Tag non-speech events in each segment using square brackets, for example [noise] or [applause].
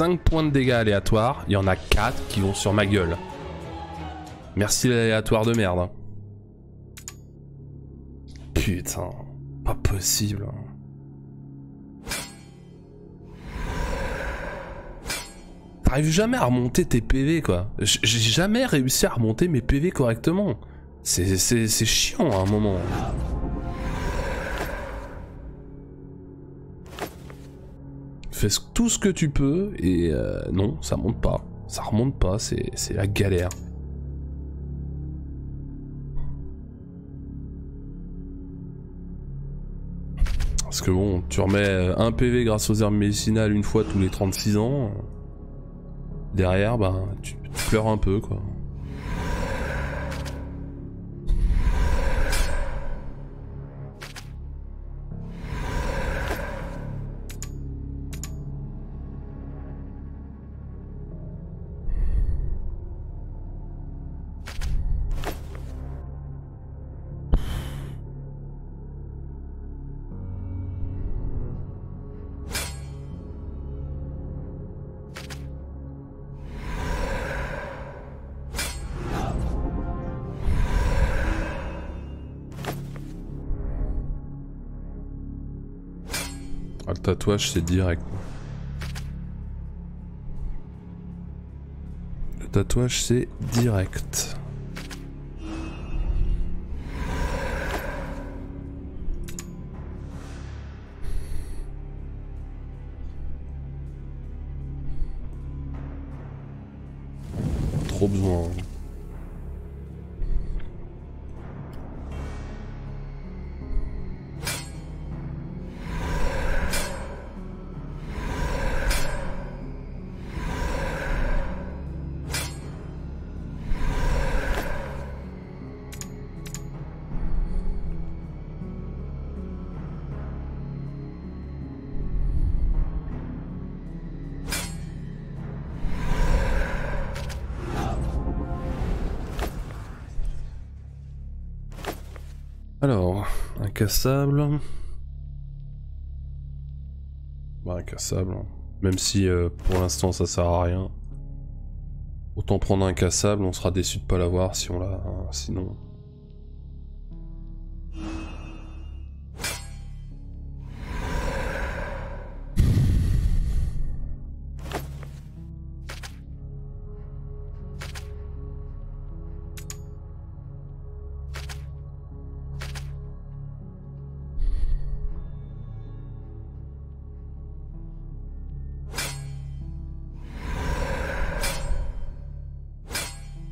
5 points de dégâts aléatoires, il y en a 4 qui vont sur ma gueule. Merci l'aléatoire de merde. hein. Putain, pas possible. hein. T'arrives jamais à remonter tes PV quoi. J'ai jamais réussi à remonter mes PV correctement. C'est chiant à un moment. Fais tout ce que tu peux et euh, non, ça monte pas. Ça remonte pas, c'est la galère. Parce que bon, tu remets euh, un PV grâce aux herbes médicinales une fois tous les 36 ans. Derrière, tu, tu pleures un peu quoi. Le tatouage, c'est direct. Le tatouage, c'est direct. Alors, incassable. Bah, incassable. hein. Même si euh, pour l'instant ça sert à rien. Autant prendre un cassable, on sera déçu de pas l'avoir si on l'a. hein, sinon.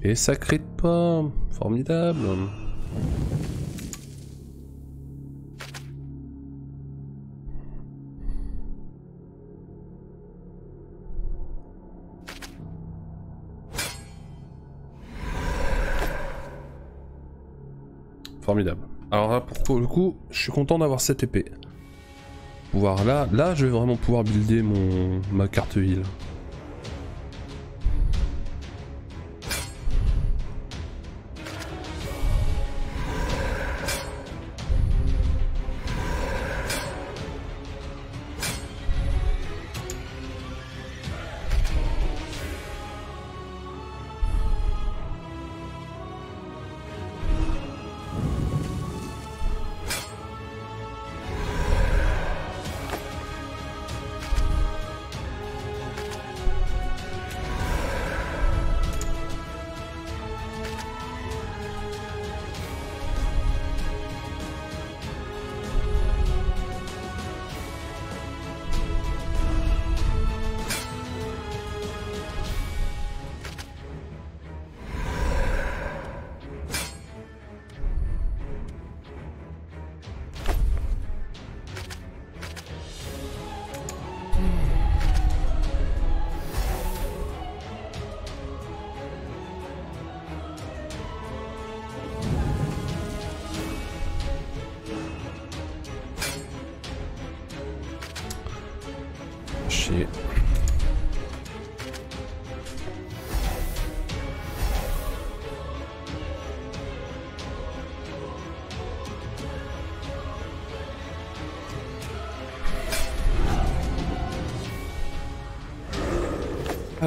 Et ça crit pas. Formidable. Formidable. Alors là, pour le coup, je suis content d'avoir cette épée. Pouvoir là, là, je vais vraiment pouvoir builder mon ma carte ville.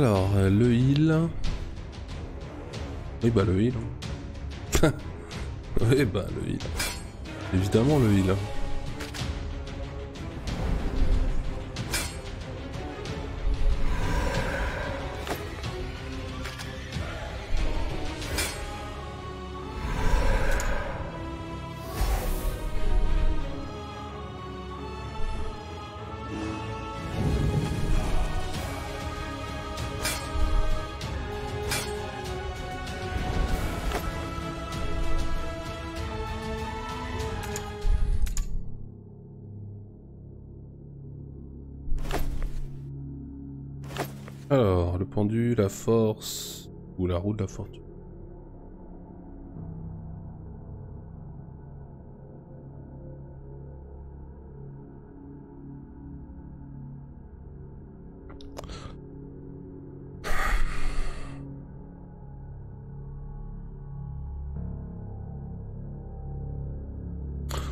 Alors, euh, le heal. Oui, bah le heal. [laughs] oui, bah le heal. Évidemment le heal. La.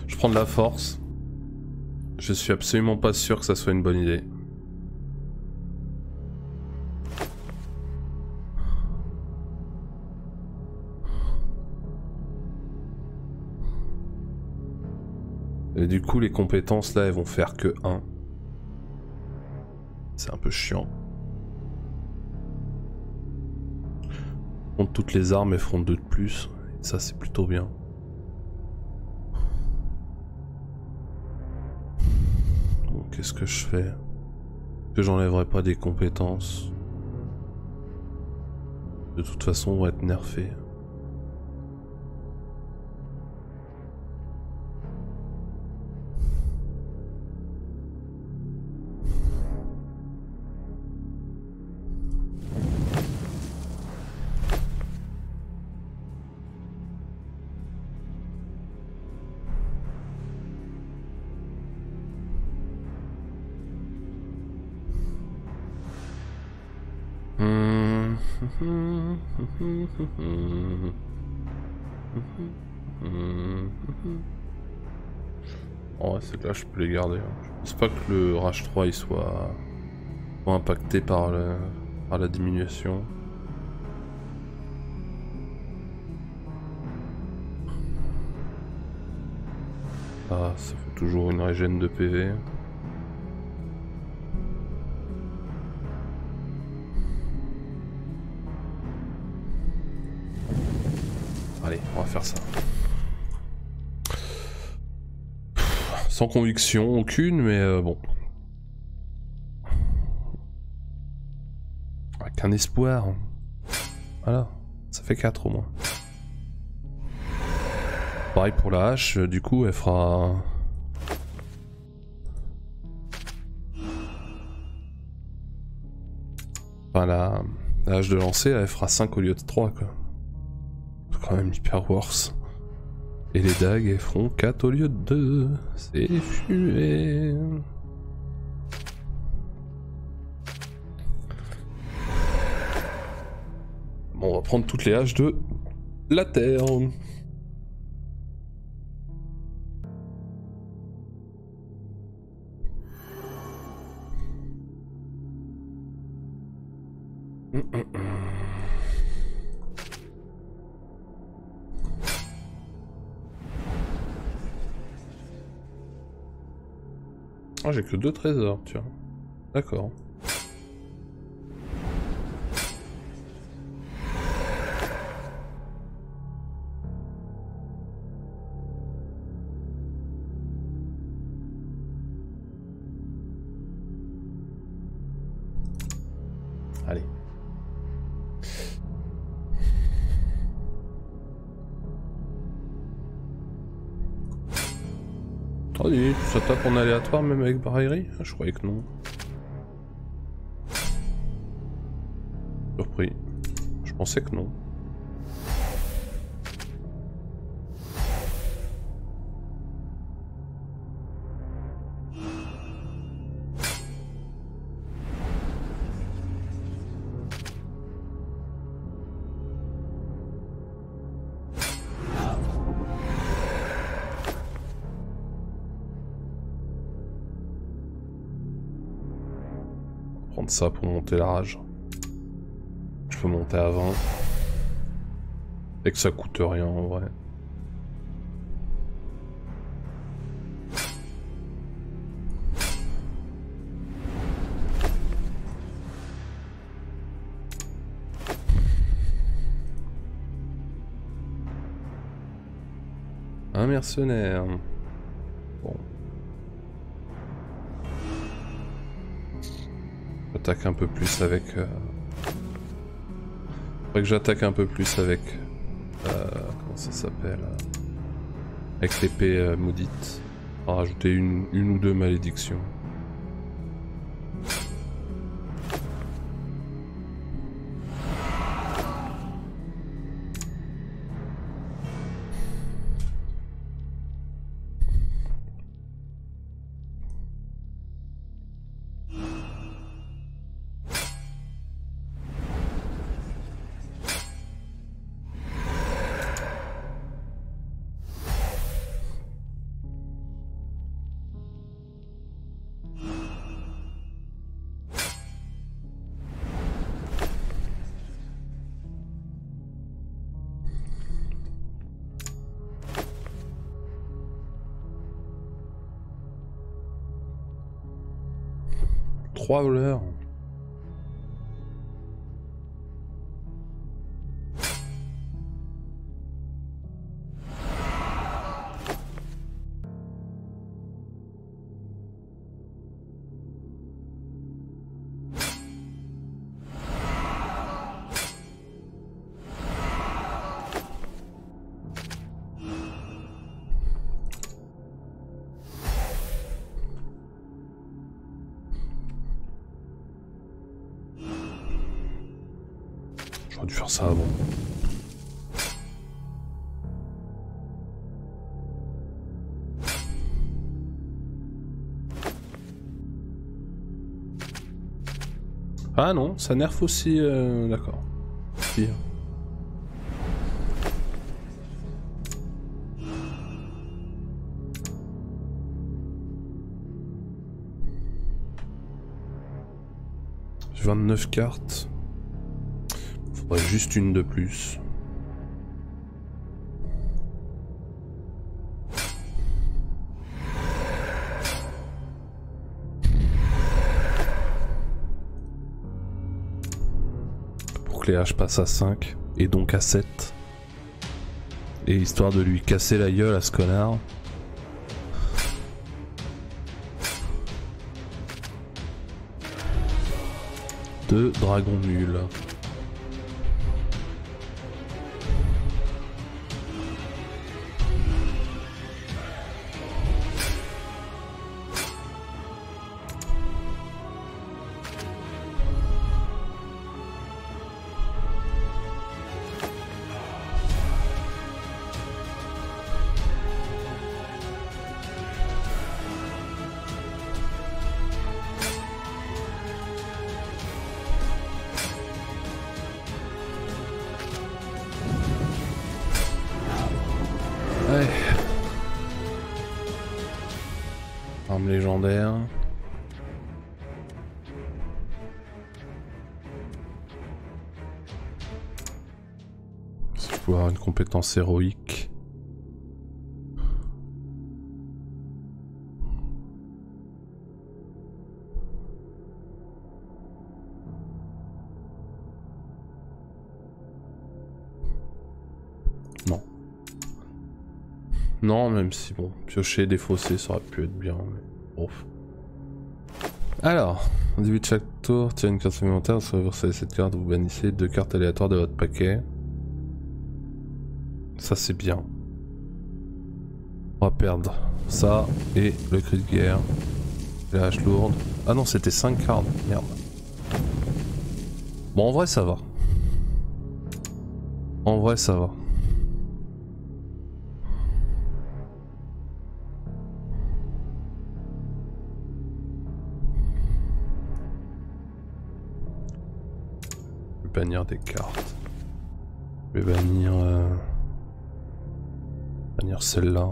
Je prends de la force. Je suis absolument pas sûr que ça soit une bonne idée. Et du coup, les compétences là, elles vont faire que 1. C'est un peu chiant. Contre toutes les armes, elles feront 2 de plus. Ça, c'est plutôt bien. Qu'est-ce que je fais? Que j'enlèverai pas des compétences? De toute façon, on va être nerfé. Je peux les garder. Je pense pas que le Rage 3 il soit, impacté par, par la diminution. Ah, ça fait toujours une régène de PV. Allez, on va faire ça. Sans conviction aucune, mais euh, bon. Avec un espoir. Voilà, ça fait 4 au moins. Pareil pour la hache, euh, du coup elle fera... Enfin la, la hache de lancer elle fera 5 au lieu de 3 quoi quand même hyper worse. Et les dagues, feront 4 au lieu de 2. C'est fumé. Bon, on va prendre toutes les haches de la terre. J'ai que deux trésors, tu vois. D'accord. Tape en aléatoire même avec Barairie ah, Je croyais que non. Surpris. Je pensais que non. Pour monter la rage. peux monter à 20. Et que ça coûte rien en vrai. Un mercenaire. J'attaque un peu plus avec... Euh... Faudrait que j'attaque un peu plus avec... Euh... Comment ça s'appelle Avec l'épée euh, maudite. Rajouter une, une ou deux malédictions. Ah non, ça nerf aussi, euh, d'accord. J'ai 29 cartes. Faudrait juste une de plus. Haches passent à 5 et donc à 7. Et histoire de lui casser la gueule à ce connard. Deux dragons nuls. Héroïque. Non. Non, même si bon, piocher, défausser, ça aurait pu être bien, mais. Alors, au début de chaque tour, tirez une carte supplémentaire, recevez cette carte, vous bannissez deux cartes aléatoires de votre paquet. Ça c'est bien. On va perdre ça et le cri de guerre. La hache lourde. Ah non, c'était 5 cartes, merde. Bon, en vrai ça va. En vrai ça va. Je vais bannir des cartes. Je vais bannir... euh, Bannir celle-là.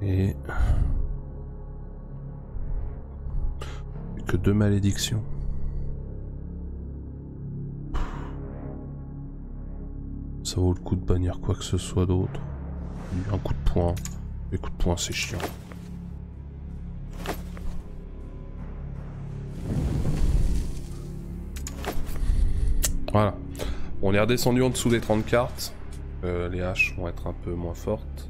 Et... que deux malédictions. Ça vaut le coup de bannir quoi que ce soit d'autre. Un coup de poing. Les coups de poing, c'est chiant. Voilà. On est redescendu en dessous des 30 cartes. Euh, les haches vont être un peu moins fortes.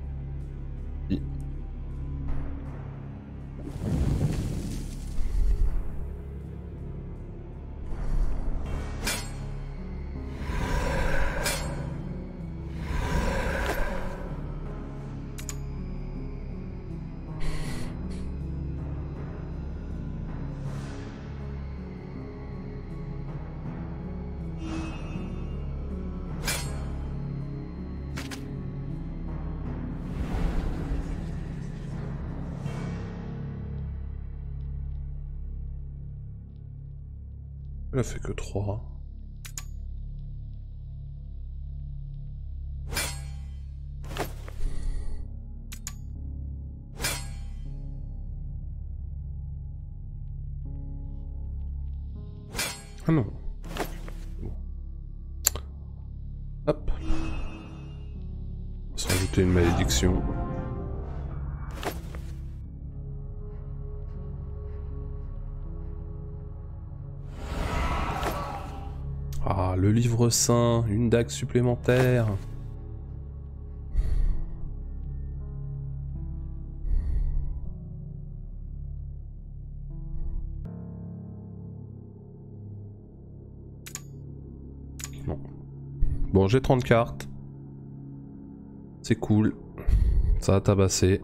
Malédiction. le livre saint, une dague supplémentaire. Bon, j'ai 30 cartes. C'est cool. Ça a tabassé.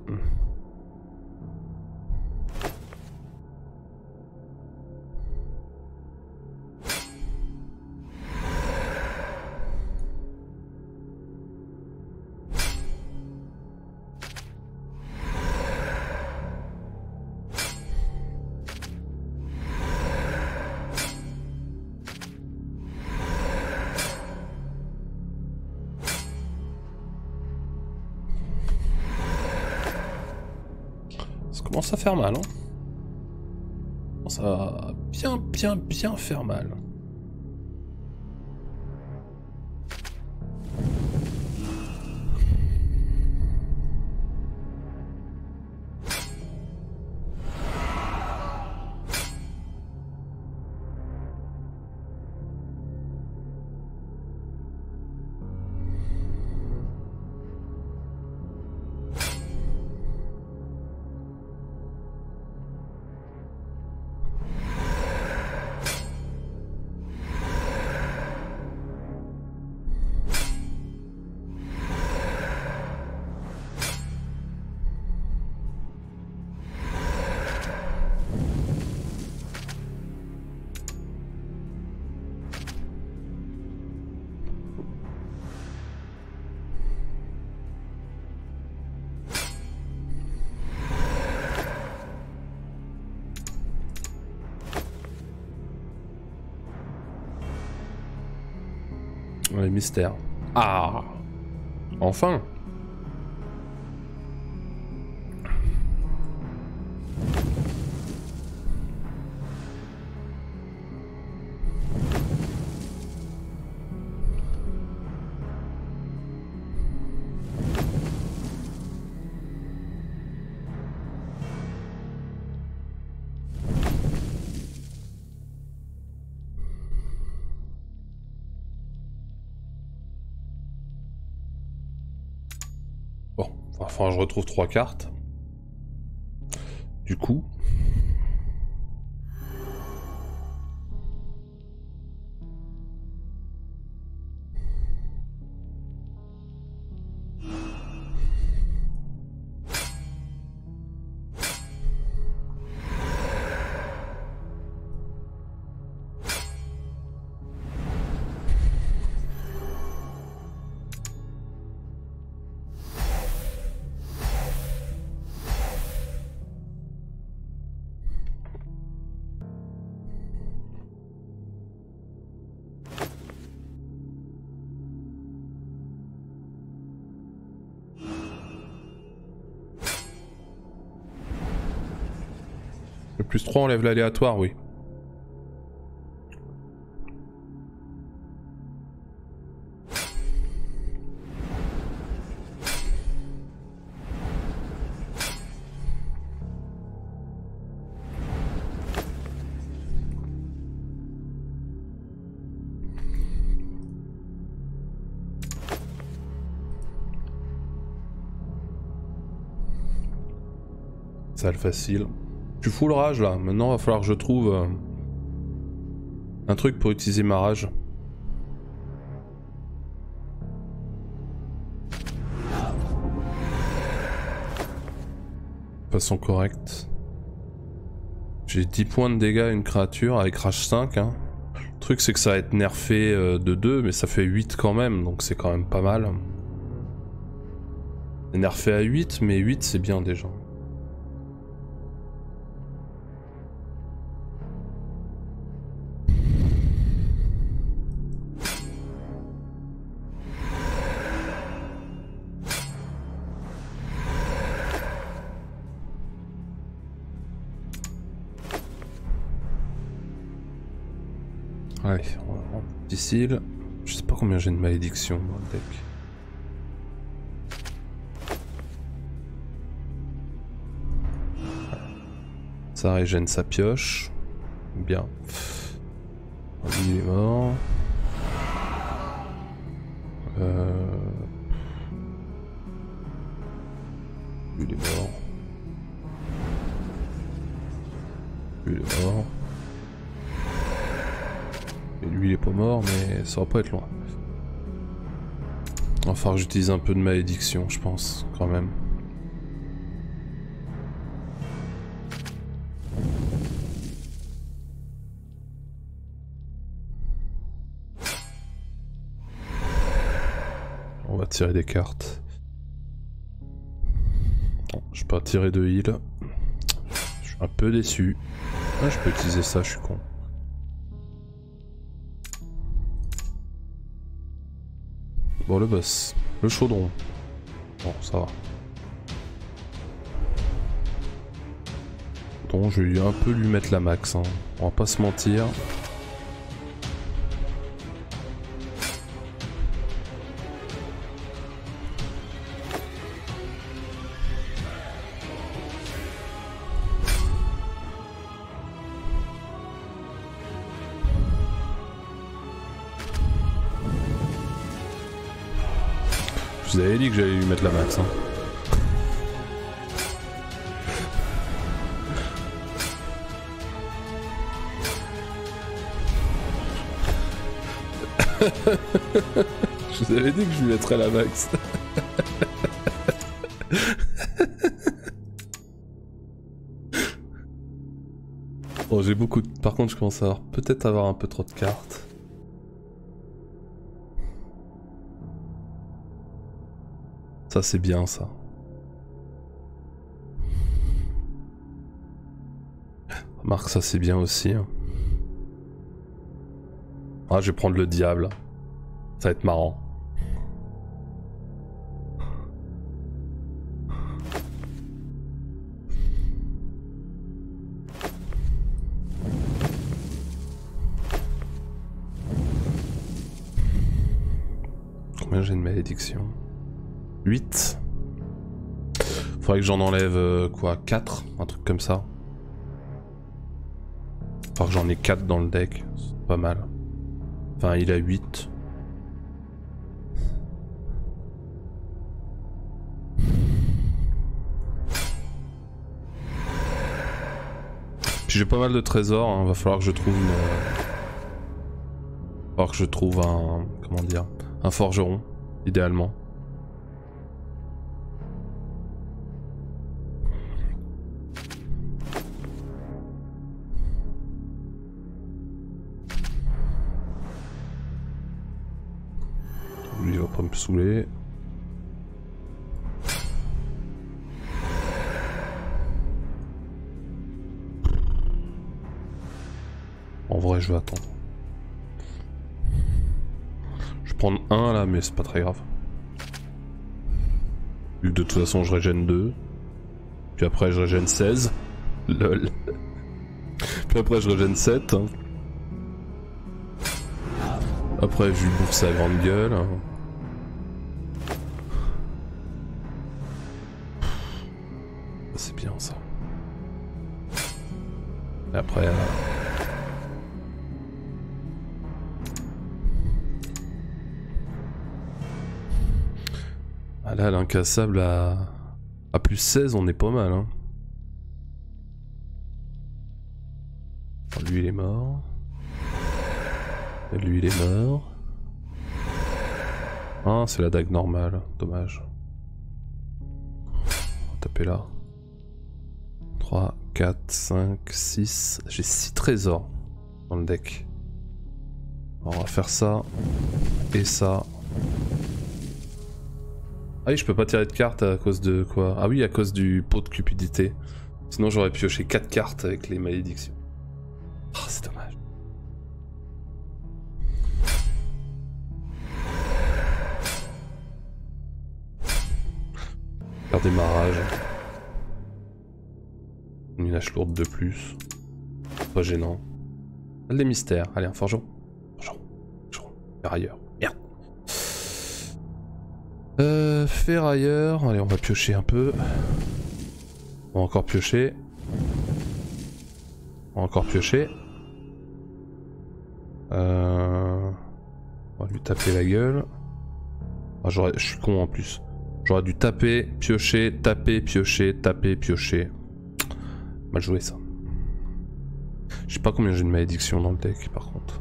Mal. Hein. Ça va bien, bien, bien faire mal. Les mystères. Ah Enfin je retrouve trois cartes. Du coup, 3, on lève l'aléatoire, oui. Salle facile. Suis full rage là, maintenant va falloir que je trouve euh, un truc pour utiliser ma rage. Façon correcte. J'ai 10 points de dégâts à une créature avec rage 5. Hein. Le truc c'est que ça va être nerfé euh, de 2 mais ça fait 8 quand même donc c'est quand même pas mal. C'est nerfé à 8 mais 8 c'est bien déjà. Je sais pas combien j'ai de malédiction dans le deck. Ça régène sa pioche. Bien. il est mort. Mort mais ça va pas être loin. Que j'utilise un peu de malédiction je pense quand même. On va tirer des cartes. je peux tirer de heal. Je suis un peu déçu. Je peux utiliser ça, je suis con. Bon, le boss. Le chaudron. Bon, ça va. Donc, je vais un peu lui mettre la max. Hein. On va pas se mentir. Vous avais dit que j'allais lui mettre la max. Hein. [laughs] je vous avais dit que je lui mettrais la max. [laughs] bon, j'ai beaucoup de... Par contre, je commence à avoir peut-être avoir un peu trop de cartes. Ça c'est bien ça. Remarque ça c'est bien aussi. Hein. Ah je vais prendre le diable. Ça va être marrant. Combien j'ai de malédiction 8. Faudrait que j'en enlève euh, quoi 4 Un truc comme ça. Enfin que j'en ai 4 dans le deck. C'est pas mal. Enfin il a 8. Puis j'ai pas mal de trésors, hein. va falloir que je trouve une... Va que je trouve un... Comment dire Un forgeron, idéalement. Me. En vrai, je vais attendre. Je vais prendre un là, mais c'est pas très grave. De toute façon, je régène 2. Puis après, je régène 16. Lol. [laughs] Puis après, je régène 7. Hein. Après, je lui bouffe sa grande gueule. Après... Euh, ah là, l'incassable à... à plus 16, on est pas mal. Hein. Lui, il est mort. Lui, il est mort. Ah, c'est la dague normale, dommage. On va taper là. 3, 4, 5, 6. J'ai 6 trésors dans le deck. On va faire ça et ça. Ah oui, je peux pas tirer de cartes à cause de quoi? Ah oui, à cause du pot de cupidité. Sinon j'aurais pioché 4 cartes avec les malédictions. Ah, c'est dommage. Faire démarrage. Une hache lourde de plus. Pas gênant. Des mystères. Allez, un forgeron. Forgeron. Forgeron. Ferrailleur. Merde. Euh, ferrailleur. Allez, on va piocher un peu. On va encore piocher. On va encore piocher. Euh... On va lui taper la gueule. Ah, je suis con en plus. J'aurais dû taper, piocher, taper, piocher, taper, piocher. Mal joué ça. Je sais pas combien j'ai de malédiction dans le deck par contre.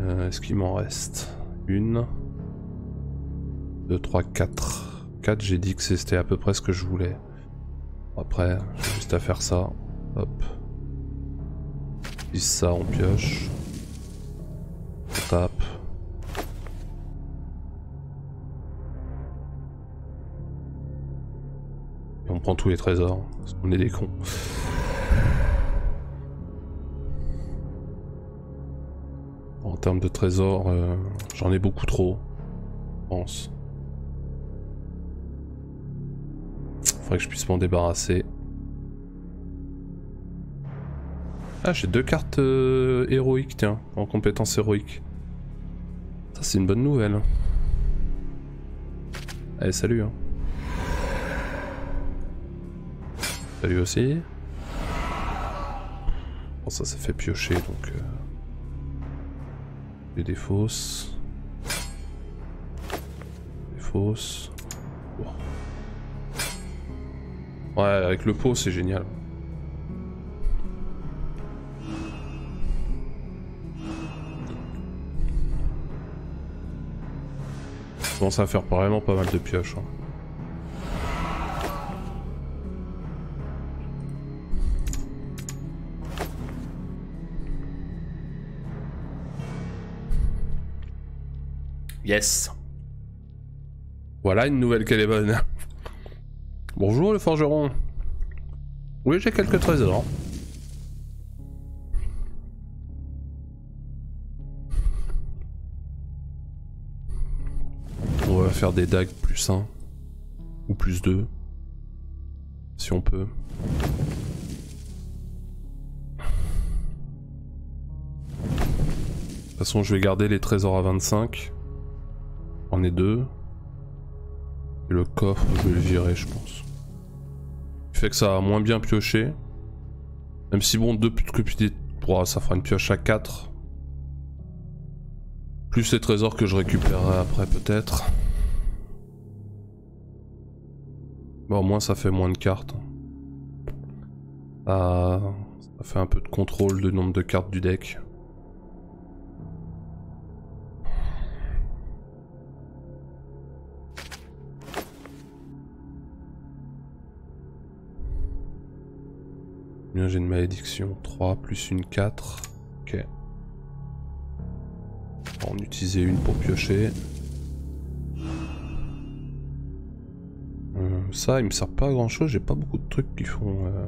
Euh, est-ce qu'il m'en reste Une? 2, 3, 4. 4, j'ai dit que c'était à peu près ce que je voulais. Après, juste à faire ça. Hop. Puis ça, on pioche. On tape. Prend tous les trésors, qu'on est des cons. En termes de trésors, euh, j'en ai beaucoup trop, je pense. Faudrait que je puisse m'en débarrasser. Ah, j'ai deux cartes euh, héroïques, tiens, en compétences héroïques. Ça, c'est une bonne nouvelle. Allez, salut. Hein. Salut aussi. Bon, ça, ça fait piocher, donc... Euh... Des fausses. Des fausses. Ouais, avec le pot, c'est génial. Je commence à faire vraiment pas mal de pioches. Hein. Yes. Voilà une nouvelle qu'elle est bonne. Bonjour le forgeron. Oui, j'ai quelques trésors. On va faire des dagues plus 1 ou plus 2 si on peut. De toute façon, je vais garder les trésors à 25. On est deux. Et le coffre, je vais le virer, je pense. Fait que ça a moins bien pioché. Même si bon, deux cupidés, oh, ça fera une pioche à 4. Plus les trésors que je récupérerai après peut-être. Bon, au moins ça fait moins de cartes. Ah, ça fait un peu de contrôle du nombre de cartes du deck. Bien, j'ai une malédiction 3 plus une 4. Ok. On va en utiliser une pour piocher. Euh, ça, il me sert pas à grand chose. J'ai pas beaucoup de trucs qui font. Euh...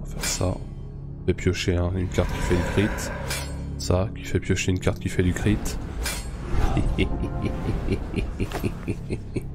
On va faire ça. Je piocher une carte qui fait du crit. Ça, qui fait piocher une carte qui fait du crit. [laughs]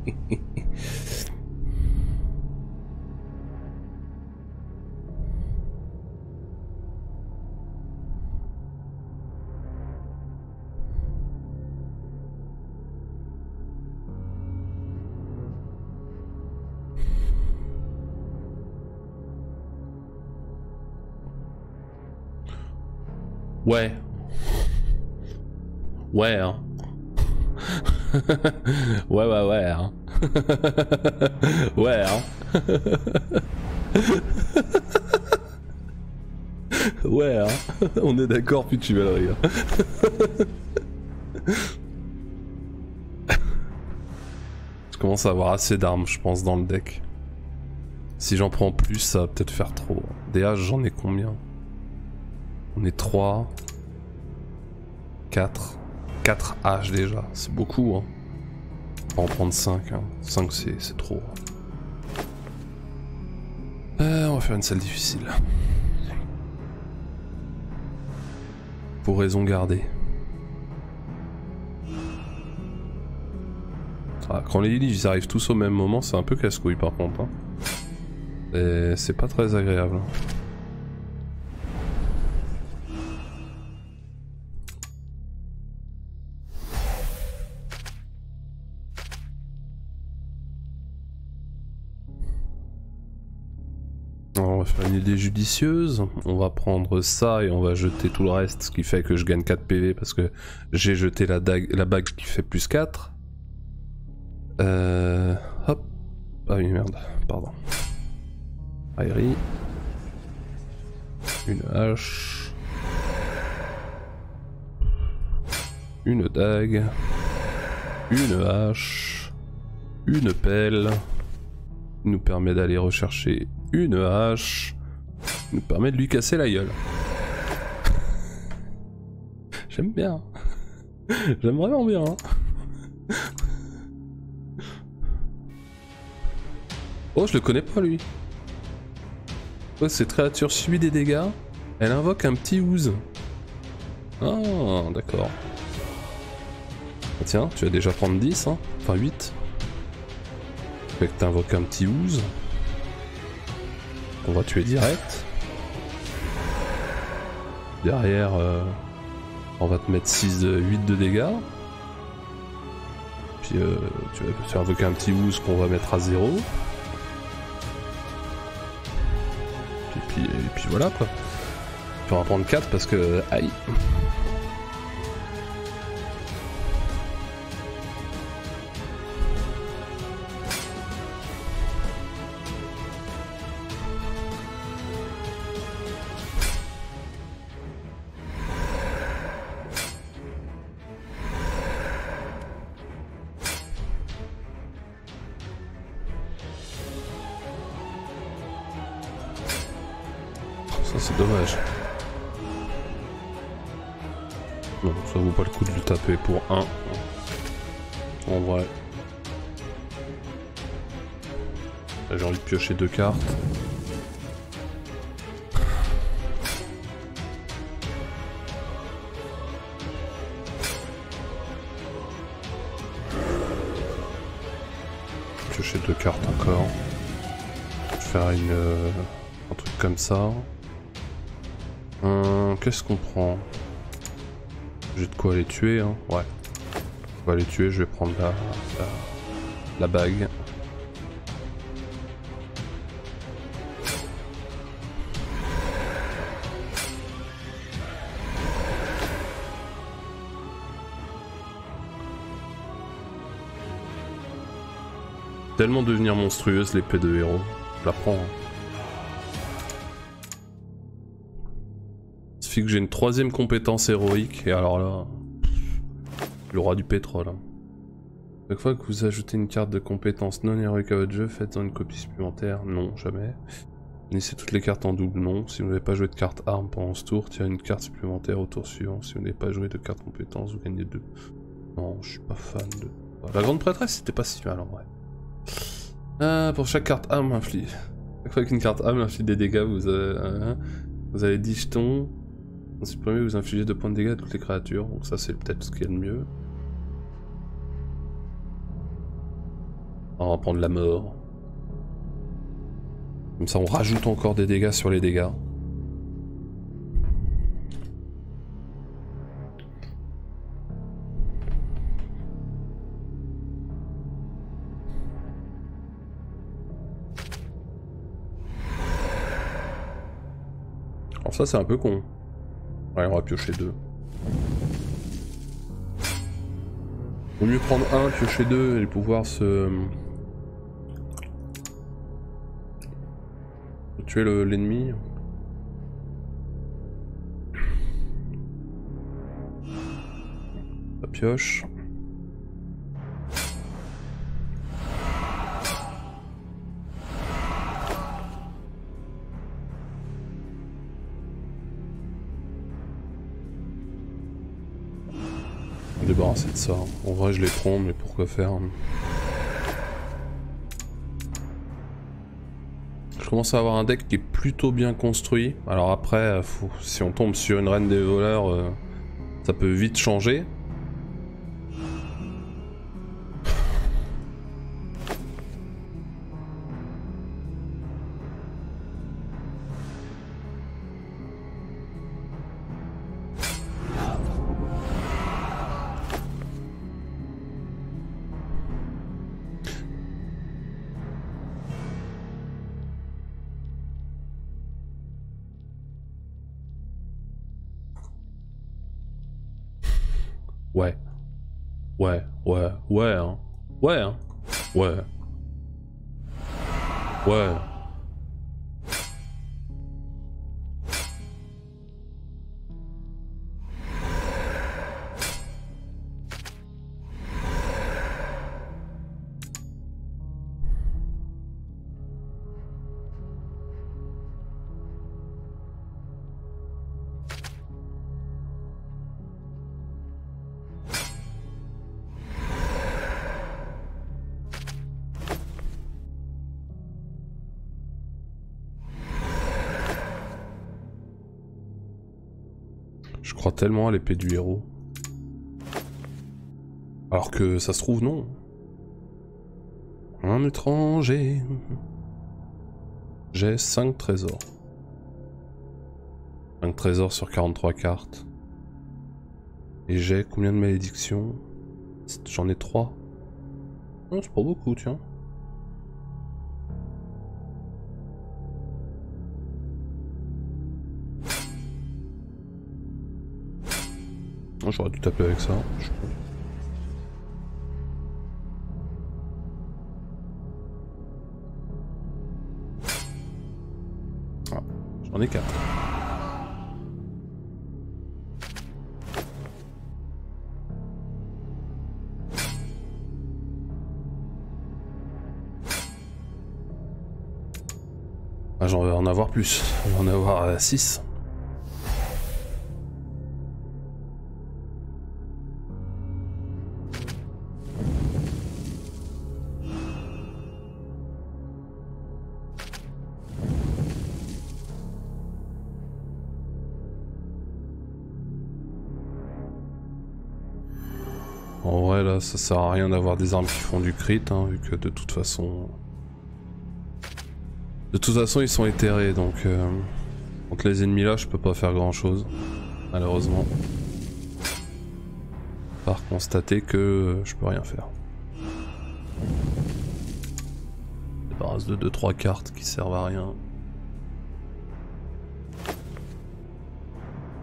Ouais. Ouais, hein. [laughs] ouais, ouais, ouais. Hein. [laughs] ouais, hein. [laughs] ouais, hein. On est d'accord, puis tu vas rire. je commence à avoir assez d'armes, je pense, dans le deck. Si j'en prends plus, ça va peut-être faire trop. Des haches, j'en ai combien? On est 3. 4. 4 H déjà, c'est beaucoup. Hein. On va en prendre 5. 5 hein. c'est trop. Euh, on va faire une salle difficile. Pour raison gardée. Ah, quand les livres arrivent tous au même moment, c'est un peu casse-couille par contre. Hein. C'est pas très agréable. On va prendre ça et on va jeter tout le reste, ce qui fait que je gagne 4 PV parce que j'ai jeté la, la bague qui fait plus 4. Euh, hop. Ah oui, merde, pardon. Airi. Une hache. Une dague. Une hache. Une pelle. nous permet d'aller rechercher une hache nous permet de lui casser la gueule. J'aime bien. J'aime vraiment bien. Hein. Oh, je le connais pas lui. Oh, cette créature subit des dégâts. Elle invoque un petit ooze. Ah, d'accord. Ah, tiens, tu vas déjà prendre 10, hein Enfin 8. Fait que t'invoques un petit ooze. On va tuer direct. Derrière, euh, on va te mettre 6, 8 de dégâts. Puis euh, tu vas faire invoquer un petit boost qu'on va mettre à 0. Et puis, et puis voilà quoi. Puis on va prendre 4 parce que... Aïe pour 1. En vrai. J'ai envie de piocher deux cartes. Piocher deux cartes encore. Faire une, euh, un truc comme ça. Qu'est-ce qu'on prend j'ai de quoi les tuer, hein. Ouais. On va les tuer, je vais prendre la, la, bague. Tellement devenir monstrueuse l'épée de héros. Je la prends. Hein. Que j'ai une troisième compétence héroïque, et alors là... Le roi du pétrole. Hein. Chaque fois que vous ajoutez une carte de compétence non héroïque à votre jeu, faites-en une copie supplémentaire. Non, jamais. Finissez toutes les cartes en double, non. Si vous n'avez pas joué de carte arme pendant ce tour, tirez une carte supplémentaire au tour suivant. Si vous n'avez pas joué de carte compétence, vous gagnez deux. Non, je suis pas fan de... La grande prêtresse, c'était pas si mal en vrai. Ah, pour chaque carte arme inflige. Chaque fois qu'une carte arme inflige des dégâts, vous avez, hein, vous avez 10 jetons. Supprimer, vous infligez 2 points de dégâts à toutes les créatures, donc ça c'est peut-être ce qui est le mieux. On va prendre la mort. Comme ça on rajoute encore des dégâts sur les dégâts. Alors ça c'est un peu con. On va piocher deux. Vaut mieux prendre un, piocher deux et pouvoir se... tuer l'ennemi. La pioche. En vrai, je les prends, mais pourquoi faire Je commence à avoir un deck qui est plutôt bien construit. Alors après, si on tombe sur une reine des voleurs, euh, ça peut vite changer. Je crois tellement à l'épée du héros. Alors que ça se trouve, non. Un étranger. J'ai 5 trésors. 5 trésors sur 43 cartes. Et j'ai combien de malédictions? J'en ai 3. Non, c'est pas beaucoup, tiens. J'aurais dû taper avec ça. Ah, j'en ai 4. Ah, j'en vais en avoir plus. J'en vais en avoir 6. Ça sert à rien d'avoir des armes qui font du crit hein, vu que de toute façon... De toute façon ils sont éthérés donc... Euh, contre les ennemis là je peux pas faire grand chose. Malheureusement. Par constater que euh, je peux rien faire. Débarrasse de 2-3 cartes qui servent à rien.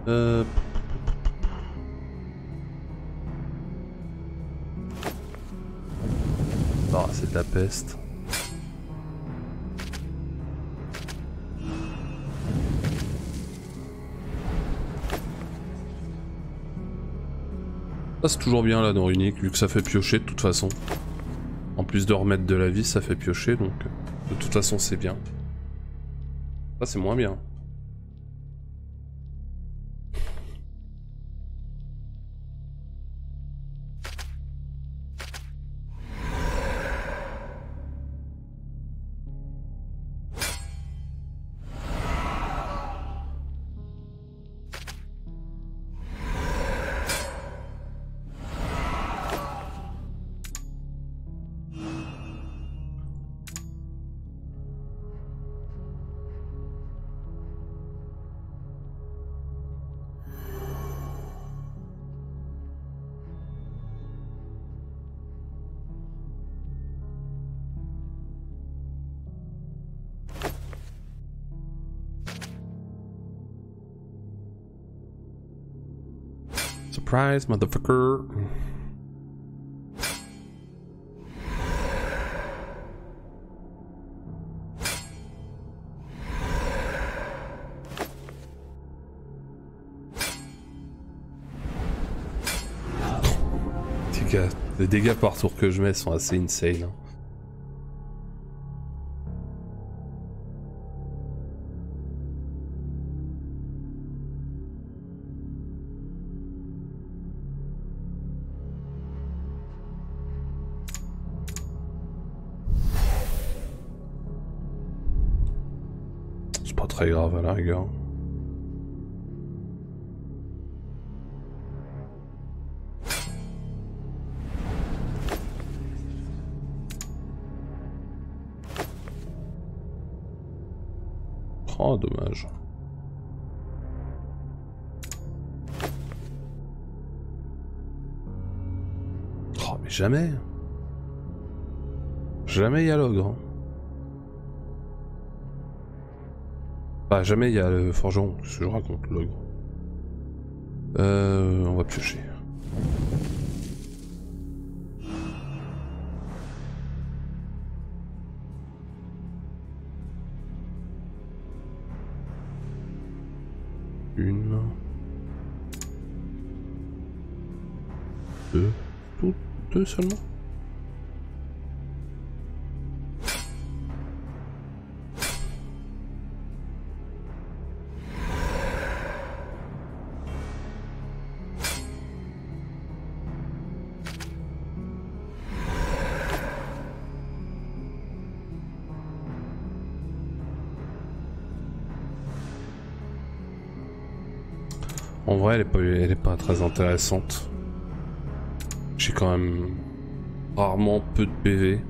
Euh... Ah, c'est de la peste. Ça c'est toujours bien là dans Unique, vu que ça fait piocher de toute façon. En plus de remettre de la vie, ça fait piocher, donc de toute façon c'est bien. Ça c'est moins bien. motherfucker. Les dégâts par tour que je mets sont assez insane. Hein. Oh, dommage. Oh, mais jamais. Jamais il y a l'ogre. Bah, jamais il y a le forgeron, je raconte, l'ogre. Euh, on va piocher. Une. Deux. Deux seulement? Elle est pas, pas très intéressante. J'ai quand même rarement peu de PV.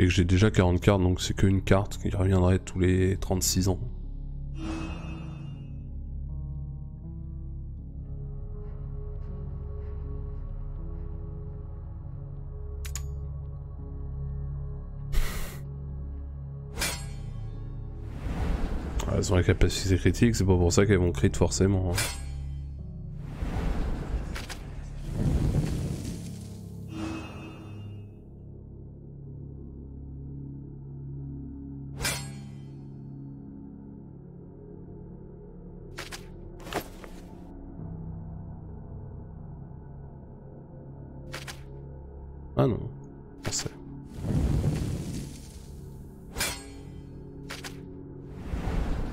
Et que j'ai déjà 40 cartes, donc c'est qu'une carte qui reviendrait tous les 36 ans. [laughs] Ah, Elles ont la capacité critique, c'est pas pour ça qu'elles vont crit forcément. hein. Ah non, pensais.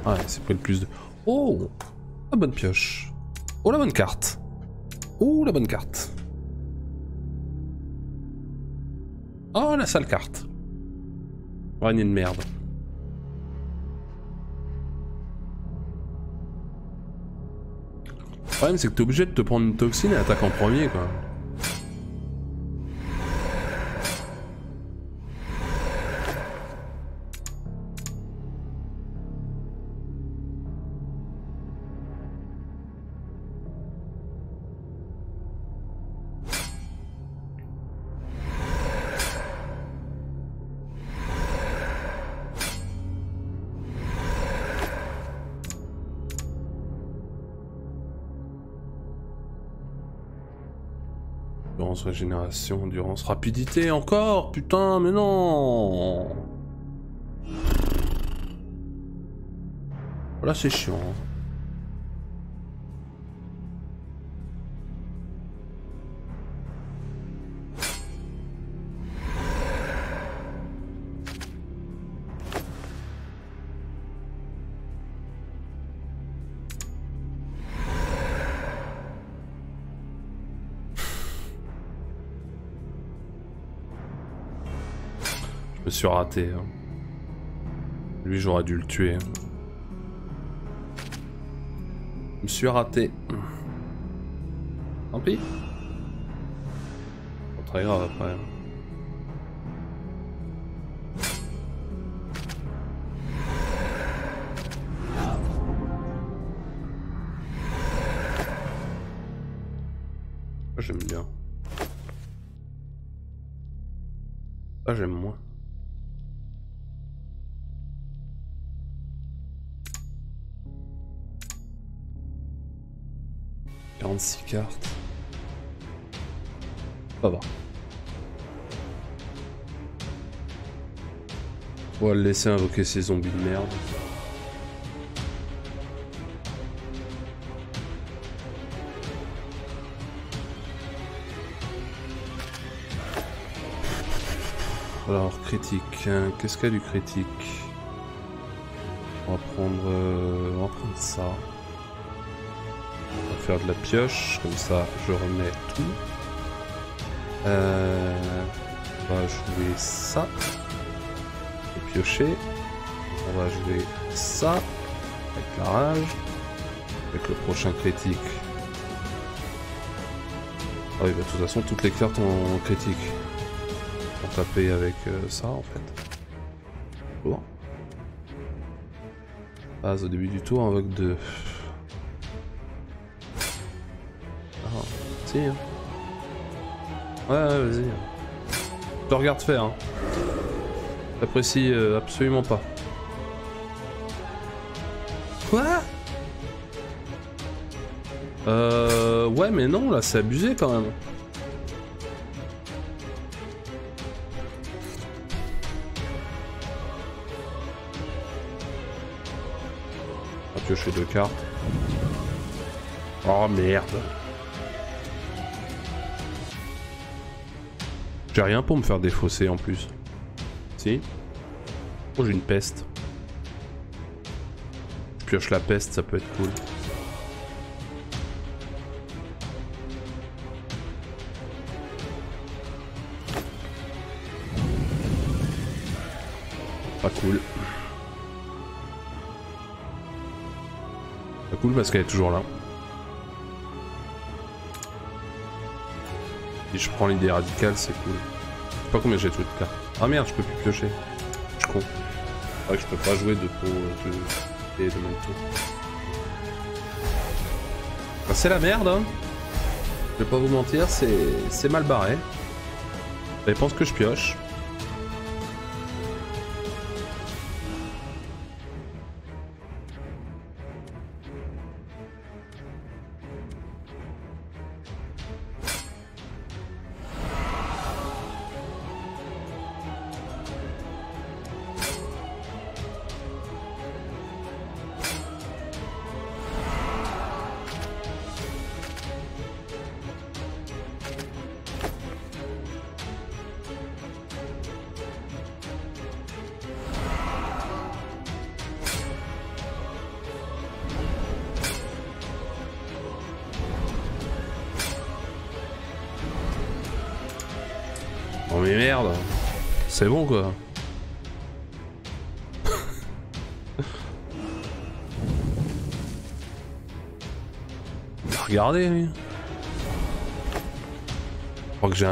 Ouais, c'est pris le plus de... Oh La bonne pioche. Oh la bonne carte. Oh la bonne carte. Oh la sale carte. Ragné de merde. Le problème c'est que t'es obligé de te prendre une toxine et attaque en premier quoi. Régénération, endurance, rapidité encore Putain, mais non Là c'est chiant. Suis raté. hein. Lui j'aurais dû le tuer. Je me suis raté. Tant pis. Pas très grave après. Ah, J'aime bien. Ah, j'aime moins. 46 cartes. Ça va. On va le laisser invoquer ses zombies de merde. Alors, critique. hein. Qu'est-ce qu'il y a du critique? On va prendre, euh, on va prendre ça faire de la pioche, comme ça je remets tout. Euh, on va jouer ça. Et piocher. On va jouer ça. Avec la rage. Avec le prochain critique. Ah oui, bah, de toute façon, toutes les cartes ont critique. Pour taper avec euh, ça, en fait. Bon. Phase au début du tour, invoque 2. Hein. Ouais, ouais, vas-y. Je te regarde faire. Hein. J'apprécie euh, absolument pas. Quoi? Euh. Ouais, mais non, là, c'est abusé quand même. On va piocher deux cartes. Oh merde. J'ai rien pour me faire défausser en plus. Si Oh, j'ai une peste. Je pioche la peste, ça peut être cool. Pas cool. Pas cool parce qu'elle est toujours là. Si je prends l'idée radicale, c'est cool. Je sais pas combien j'ai de cartes. Ah merde, je peux plus piocher. Je suis con. C'est vrai que je peux pas jouer de peau de, et de même tour. Bah, c'est la merde, hein. Je vais pas vous mentir, c'est c'est mal barré. Ça dépend ce que je pioche.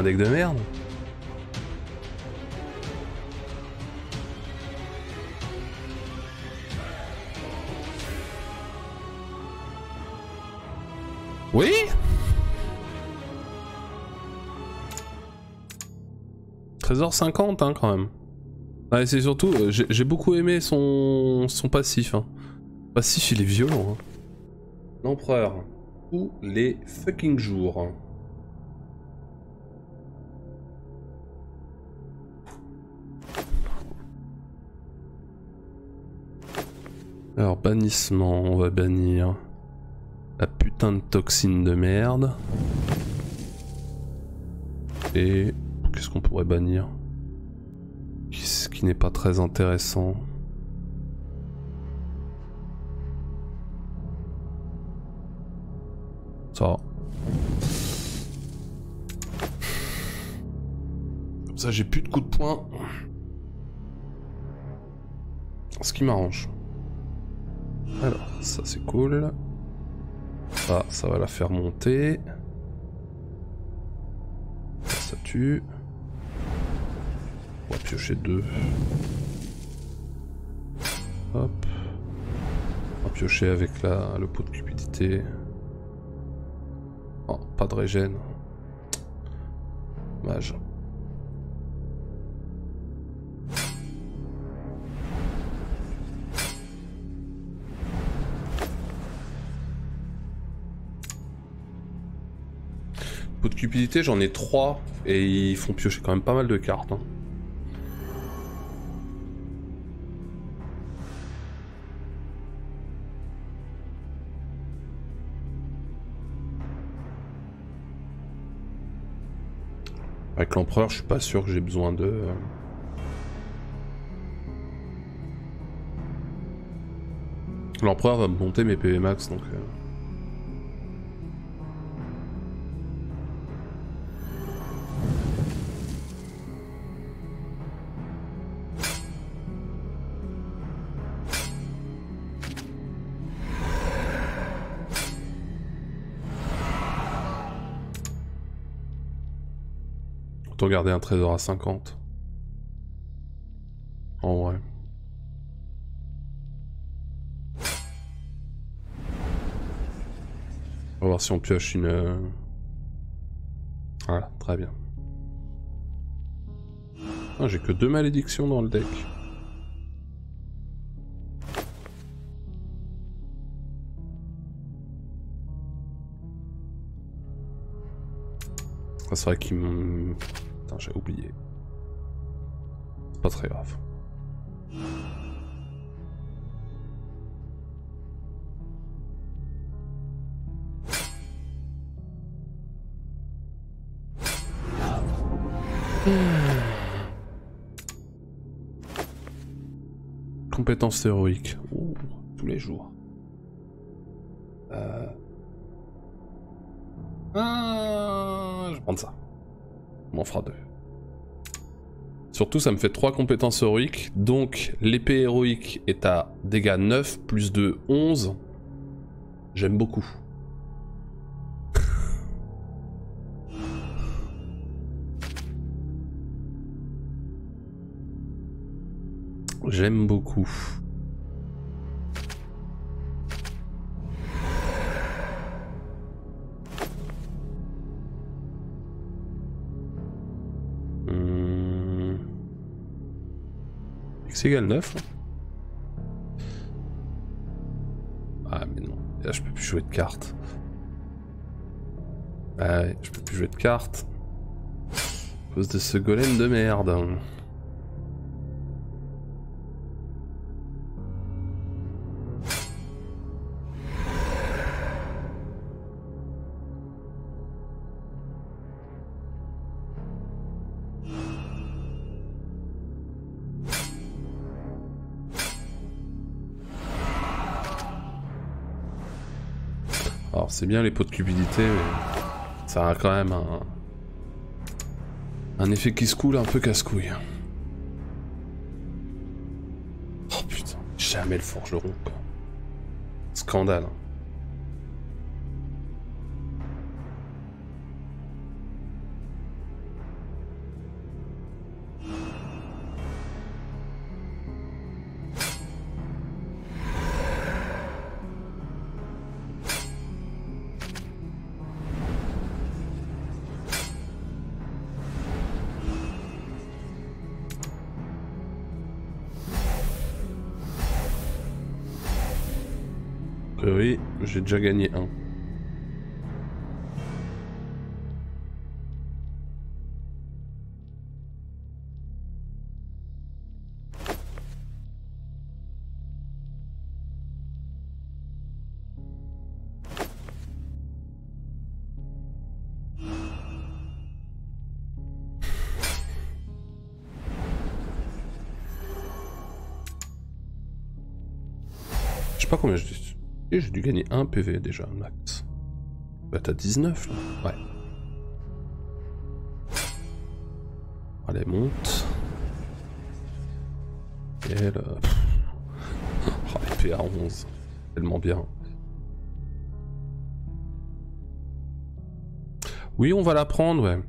Deck de merde Oui 13h50 hein, quand même. Ouais, c'est surtout, euh, j'ai j'ai beaucoup aimé son, son passif. Hein. Passif, il est violent. Hein. L'empereur. Tous les fucking jours? Alors, bannissement, on va bannir la putain de toxine de merde. Et qu'est-ce qu'on pourrait bannir? Ce qui n'est pas très intéressant? Ça. Comme ça, j'ai plus de coups de poing. Ce qui m'arrange. Alors, ça c'est cool. Ça, ça va la faire monter. Ça, ça tue. On va piocher deux. Hop. On va piocher avec la, le pot de cupidité. Oh, pas de régène. Dommage. Cupidité, j'en ai 3 et ils font piocher quand même pas mal de cartes. hein. Avec l'empereur, je suis pas sûr que j'ai besoin de. euh. L'empereur va me monter mes PV max donc. euh. Autant garder un trésor à 50. En vrai. On va voir si on pioche une... euh, Voilà, très bien. Ah, j'ai que deux malédictions dans le deck. Ah, c'est vrai qu'il m'ont... Putain, j'ai oublié. C'est pas très grave. Compétences héroïques. Ouh, tous les jours. Surtout, ça me fait 3 compétences héroïques. Donc, l'épée héroïque est à dégâts 9 plus 2, 11. J'aime beaucoup. [laughs] J'aime beaucoup. X égale 9. Ah mais non, là je peux plus jouer de cartes. Ah ouais, je peux plus jouer de cartes. À cause de ce golem de merde. Alors c'est bien les pots de cupidité, mais ça a quand même un, effet qui se coule un peu casse-couille. Oh putain, jamais le forgeron quoi. Scandale. A déjà gagné un. Je sais pas combien dû... J'ai dû gagner un PV déjà, max. Bah t'as 19 là Ouais. Allez, monte. Et elle... pff. Oh, l'épée à 11. Tellement bien. Oui, on va la prendre, ouais.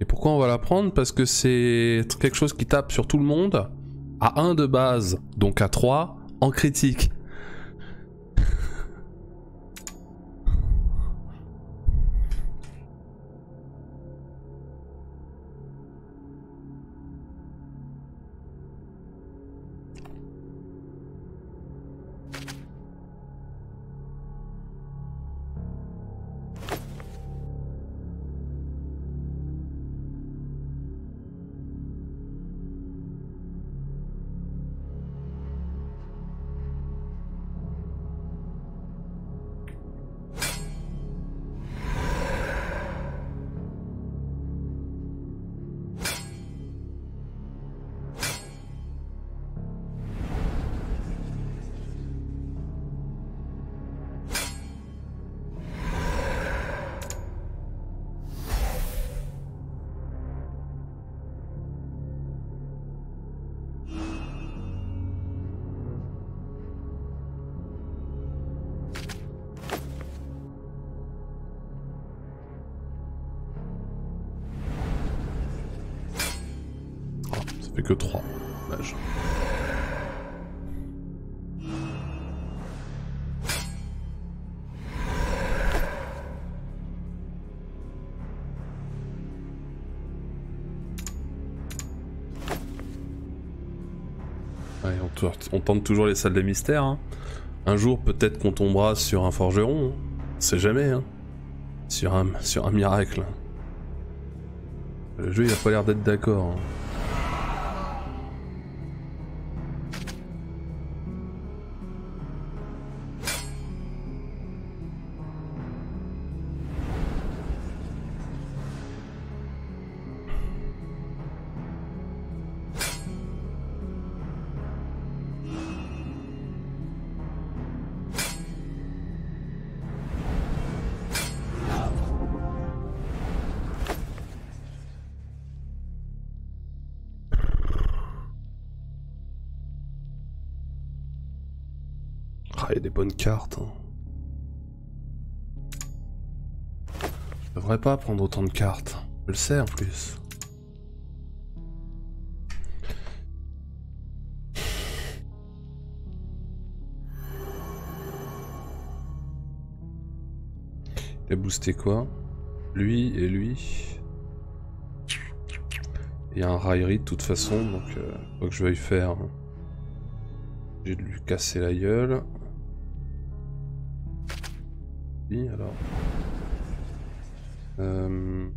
Et pourquoi on va la prendre? Parce que c'est quelque chose qui tape sur tout le monde. À 1 de base, donc à 3, en critique. Fait que 3. Dommage. Ouais, on, tente toujours les salles de mystère. hein. Un jour, peut-être qu'on tombera sur un forgeron. hein. On sait jamais. Hein. Sur, un, miracle. Le jeu, il a pas l'air d'être d'accord. hein. Bonnes cartes. hein. Je devrais pas prendre autant de cartes. Je le sais en plus. Il a boosté quoi? Lui et lui? Il y a un raillerie de toute façon, donc euh, quoi que je veuille faire. J'ai de lui casser la gueule. Alors. Euh...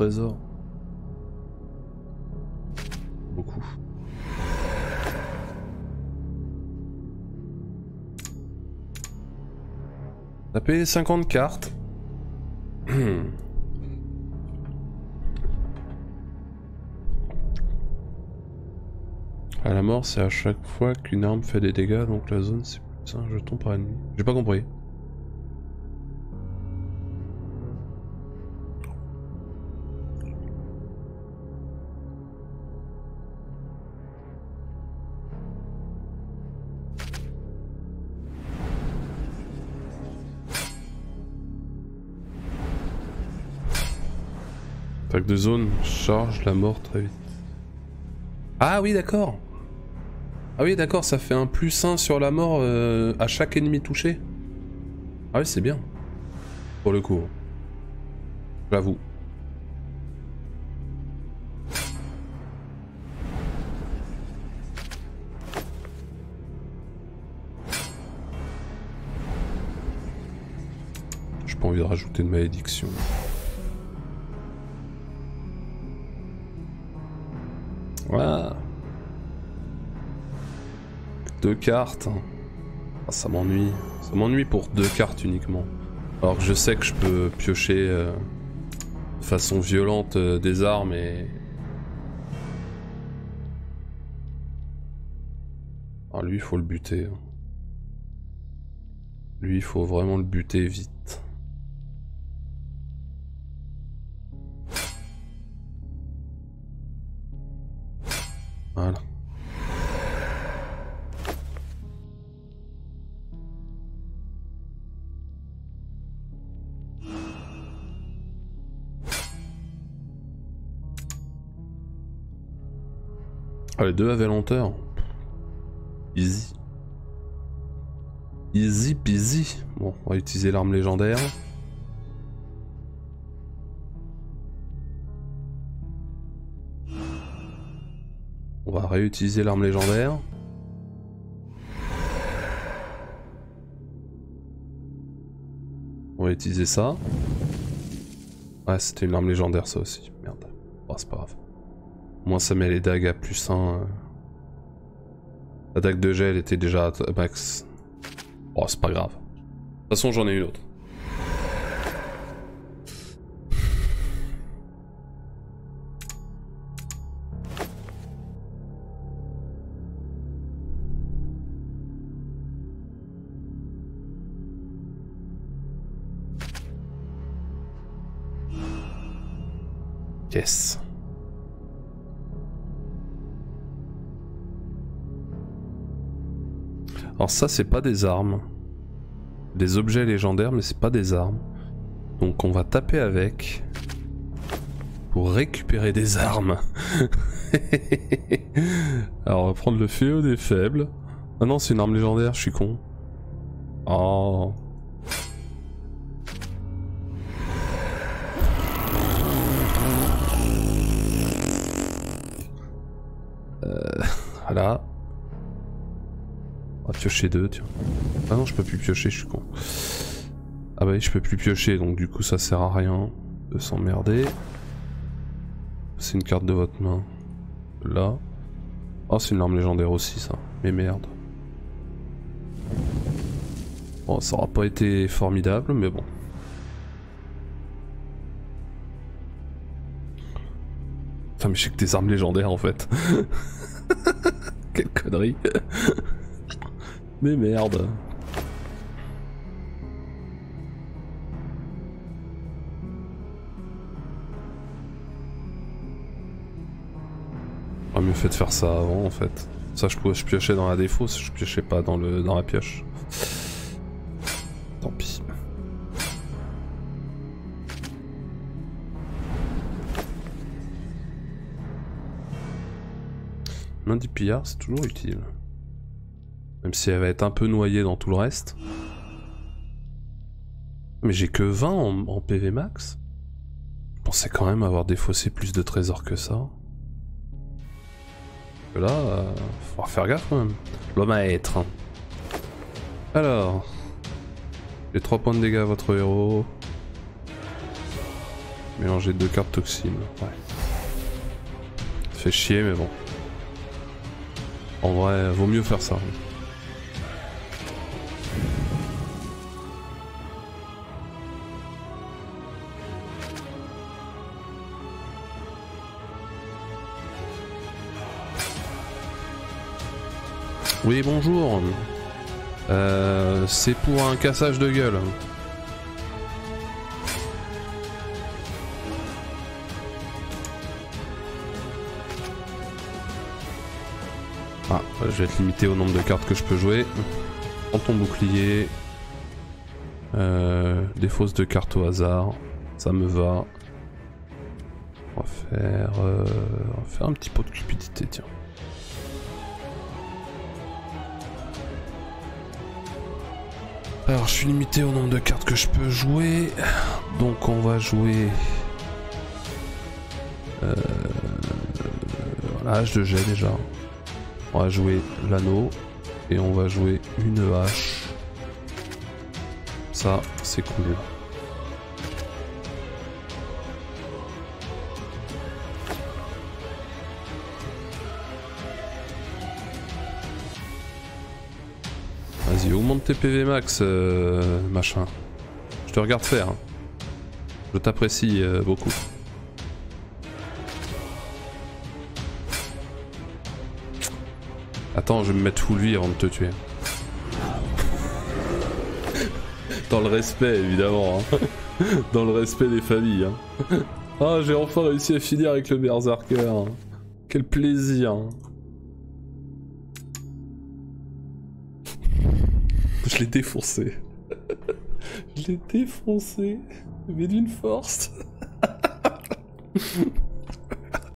trésors. Beaucoup. T'as payé 50 cartes. À la mort, c'est à chaque fois qu'une arme fait des dégâts, donc la zone c'est plus un jeton par ennemi. J'ai pas compris. De zone, charge la mort très vite. Ah oui, d'accord. Ah oui, d'accord, ça fait un plus 1 sur la mort euh, à chaque ennemi touché. Ah oui, c'est bien. Pour le coup. J'avoue. J'ai pas envie de rajouter de malédiction. Voilà. Deux cartes. Ah, ça m'ennuie. Ça m'ennuie pour deux cartes uniquement. Alors que je sais que je peux piocher euh, de façon violente euh, des armes et... Ah lui il faut le buter. hein. Lui il faut vraiment le buter vite. Les deux avaient lenteur. Easy. Easy peasy. Bon, on va utiliser l'arme légendaire. On va réutiliser l'arme légendaire. On va utiliser ça. Ouais, c'était une arme légendaire ça aussi. Merde. Bon, c'est pas grave. Ça met les dagues à plus 1. La dague de gel était déjà à max. Oh, c'est pas grave. façon, j'en ai une autre. Yes. Alors ça, c'est pas des armes. Des objets légendaires, mais c'est pas des armes. Donc on va taper avec pour récupérer des armes. [laughs] Alors on va prendre le fléau des faibles. Ah non, c'est une arme légendaire, je suis con. Oh. Euh, voilà. Piocher deux, tiens. Ah non, je peux plus piocher, je suis con. Ah bah oui, je peux plus piocher, donc du coup ça sert à rien de s'emmerder. C'est une carte de votre main. Là. Oh, c'est une arme légendaire aussi, ça. Mais merde. Bon, ça aura pas été formidable, mais bon. Putain, mais j'ai que des armes légendaires en fait. [laughs] Quelle connerie. [laughs] mais merde. Ah, mieux fait de faire ça avant en fait. Ça je je piochais dans la défausse, je piochais pas dans le dans la pioche. Tant pis. Main du pillard, c'est toujours utile. Même si elle va être un peu noyée dans tout le reste. Mais j'ai que 20 en, PV max. Je pensais quand même avoir défaussé plus de trésors que ça. Là, euh, faudra faire gaffe quand même. L'homme à être. hein. Alors. J'ai 3 points de dégâts à votre héros. Mélanger deux cartes toxines. Ouais. Ça fait chier, mais bon. En vrai, vaut mieux faire ça. Oui, bonjour. Euh, c'est pour un cassage de gueule. Ah, je vais être limité au nombre de cartes que je peux jouer. Prends ton bouclier. Euh, des fausses de cartes au hasard. Ça me va. On va faire, euh, on va faire un petit pot de cupidité, tiens. Alors je suis limité au nombre de cartes que je peux jouer. Donc on va jouer... Euh, voilà, H de jet déjà. On va jouer l'anneau. Et on va jouer une hache. Ça, c'est cool. PV max, euh, machin. Je te regarde faire. hein. Je t'apprécie euh, beaucoup. Attends, je vais me mettre full vie avant de te tuer. [laughs] Dans le respect, évidemment. hein. [laughs] Dans le respect des familles. hein. [laughs] Ah, j'ai enfin réussi à finir avec le Berserker. Quel plaisir. Je l'ai défoncé. [laughs] Je l'ai défoncé. Mais d'une force. [laughs]